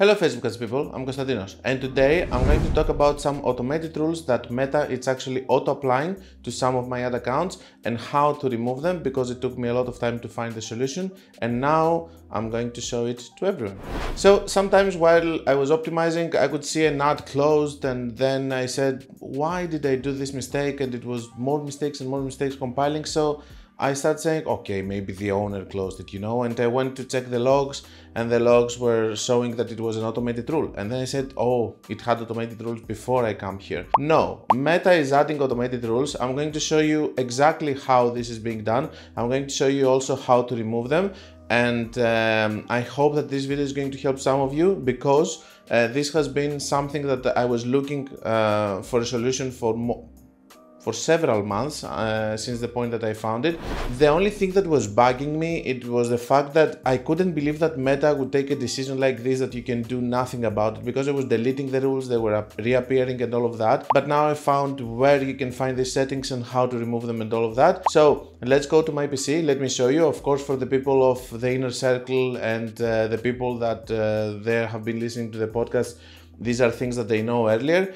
Hello Facebook people, I'm Konstantinos. And today I'm going to talk about some automated rules that Meta is actually auto-applying to some of my ad accounts and how to remove them because it took me a lot of time to find the solution. And now I'm going to show it to everyone. So sometimes while I was optimizing I could see an ad closed and then I said why did I do this mistake? And it was more mistakes and more mistakes compiling. So I started saying, okay, maybe the owner closed it, you know, and I went to check the logs and the logs were showing that it was an automated rule. And then I said, oh, it had automated rules before I come here. No, Meta is adding automated rules. I'm going to show you exactly how this is being done. I'm going to show you also how to remove them. And um, I hope that this video is going to help some of you because uh, this has been something that I was looking uh, for a solution for for several months uh, since the point that I found it. The only thing that was bugging me, it was the fact that I couldn't believe that Meta would take a decision like this that you can do nothing about it because I was deleting the rules, they were reappearing and all of that. But now I found where you can find the settings and how to remove them and all of that. So let's go to my PC, let me show you. Of course, for the people of the inner circle and uh, the people that uh, there have been listening to the podcast, these are things that they know earlier.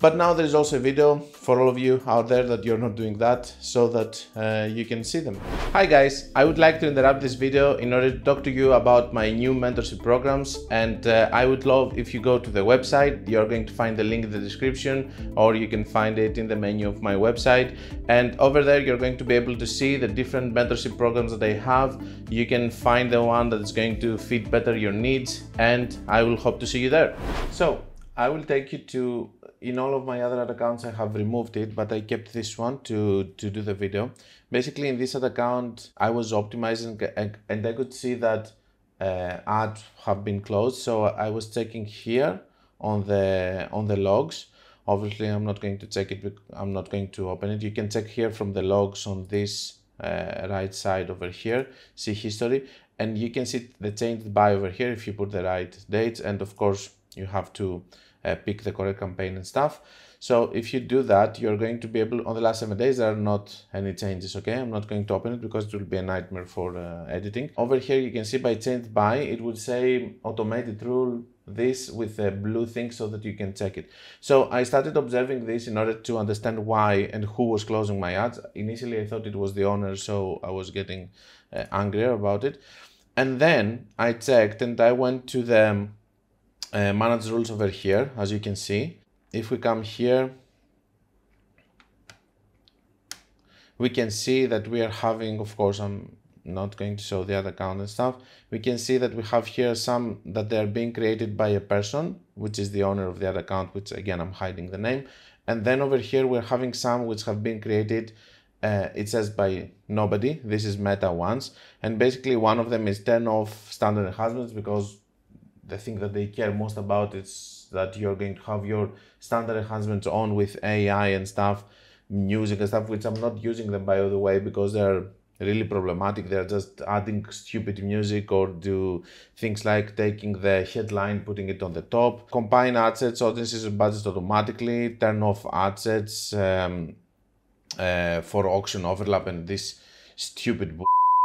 But now there is also a video for all of you out there that you're not doing that so that uh, you can see them. Hi guys, I would like to interrupt this video in order to talk to you about my new mentorship programs and uh, I would love if you go to the website, you're going to find the link in the description or you can find it in the menu of my website and over there you're going to be able to see the different mentorship programs that I have. You can find the one that is going to fit better your needs and I will hope to see you there. So I will take you to in all of my other accounts I have removed it, but I kept this one to, to do the video. Basically in this ad account, I was optimizing and I could see that uh, ads have been closed. So I was checking here on the, on the logs. Obviously I'm not going to check it, I'm not going to open it. You can check here from the logs on this uh, right side over here, see history, and you can see the changed by over here if you put the right dates. And of course you have to uh, pick the correct campaign and stuff. So if you do that, you're going to be able, on the last seven days, there are not any changes, okay? I'm not going to open it because it will be a nightmare for uh, editing. Over here, you can see by changed by, it would say automated rule this with a blue thing so that you can check it. So I started observing this in order to understand why and who was closing my ads. Initially, I thought it was the owner, so I was getting uh, angrier about it. And then I checked and I went to the uh, manage rules over here, as you can see. If we come here, we can see that we are having, of course, I'm not going to show the other account and stuff. We can see that we have here some that they're being created by a person, which is the owner of the other account, which again, I'm hiding the name. And then over here, we're having some which have been created uh, it says by nobody. This is meta once. And basically one of them is turn off standard enhancements because the thing that they care most about is that you're going to have your standard enhancements on with AI and stuff, music and stuff, which I'm not using them by the way because they're really problematic. They're just adding stupid music or do things like taking the headline, putting it on the top, combine adsets, audiences and budgets automatically, turn off adsets um, uh, for auction overlap and this stupid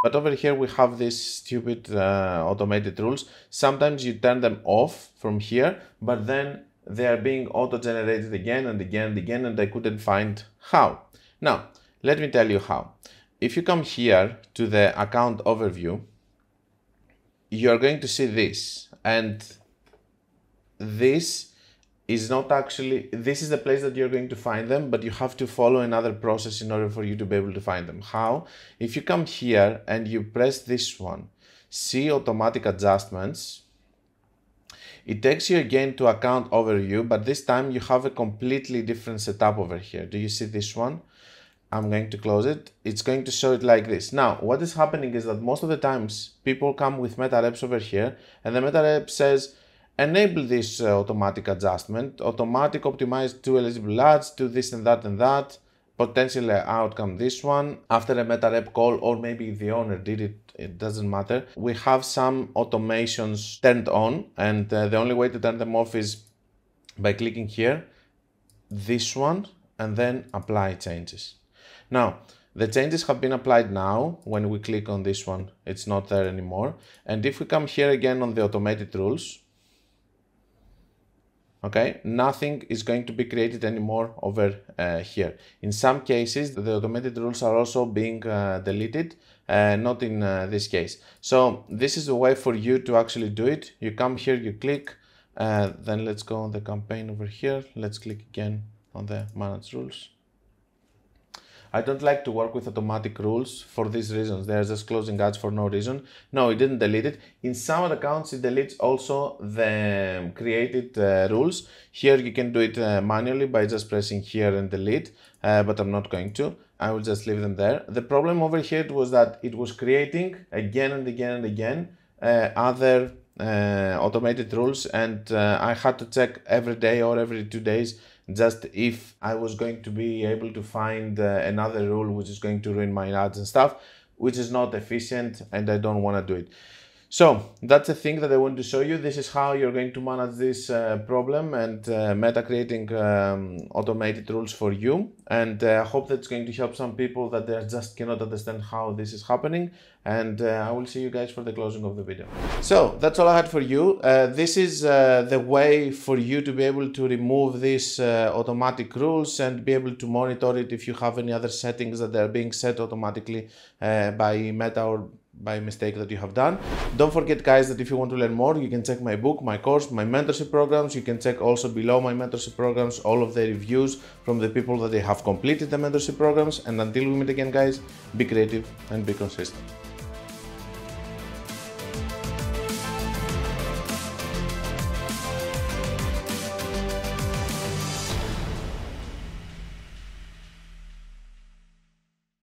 but over here we have these stupid uh, automated rules. Sometimes you turn them off from here, but then they are being auto-generated again and again and again and I couldn't find how. Now, let me tell you how. If you come here to the account overview, you're going to see this and this is not actually this is the place that you're going to find them but you have to follow another process in order for you to be able to find them how if you come here and you press this one see automatic adjustments it takes you again to account overview but this time you have a completely different setup over here do you see this one I'm going to close it. It's going to show it like this. Now, what is happening is that most of the times people come with meta reps over here and the meta rep says, enable this uh, automatic adjustment, automatic optimize two eligible ads, do this and that and that, potential outcome this one. After a meta rep call or maybe the owner did it, it doesn't matter. We have some automations turned on and uh, the only way to turn them off is by clicking here, this one, and then apply changes. Now, the changes have been applied now. When we click on this one, it's not there anymore. And if we come here again on the automated rules, okay? Nothing is going to be created anymore over uh, here. In some cases the automated rules are also being uh, deleted uh, not in uh, this case. So this is a way for you to actually do it. You come here you click uh, then let's go on the campaign over here. Let's click again on the manage rules I don't like to work with automatic rules for these reasons. They're just closing ads for no reason. No, it didn't delete it. In some accounts, it deletes also the created uh, rules. Here, you can do it uh, manually by just pressing here and delete, uh, but I'm not going to. I will just leave them there. The problem over here was that it was creating again and again and again uh, other uh, automated rules and uh, I had to check every day or every two days just if I was going to be able to find uh, another rule which is going to ruin my ads and stuff, which is not efficient and I don't want to do it. So that's the thing that I want to show you. This is how you're going to manage this uh, problem and uh, meta creating um, automated rules for you. And uh, I hope that's going to help some people that they just cannot understand how this is happening. And uh, I will see you guys for the closing of the video. So that's all I had for you. Uh, this is uh, the way for you to be able to remove these automatic rules and be able to monitor it if you have any other settings that are being set automatically by Meta or by mistake that you have done. Don't forget guys that if you want to learn more, you can check my book, my course, my mentorship programs. You can check also below my mentorship programs all of the reviews from the people that they have completed the mentorship programs. And until we meet again guys, be creative and be consistent.